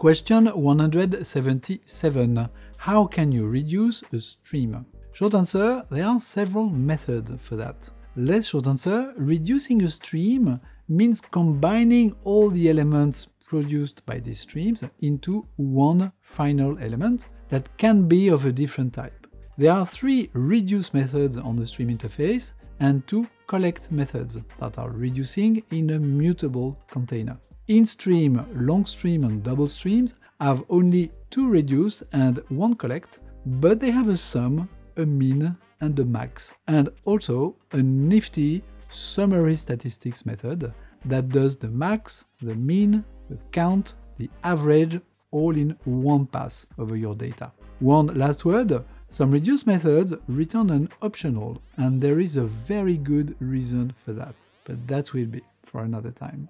Question 177. How can you reduce a stream? Short answer, there are several methods for that. Less short answer, reducing a stream means combining all the elements produced by these streams into one final element that can be of a different type. There are three reduce methods on the stream interface and two collect methods that are reducing in a mutable container. Int-stream, long-stream and double streams have only two reduce and one collect, but they have a sum, a min and a max, and also a nifty summary statistics method that does the max, the mean, the count, the average, all in one pass over your data. One last word, some reduce methods return an optional, and there is a very good reason for that, but that will be for another time.